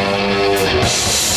you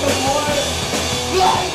Come on!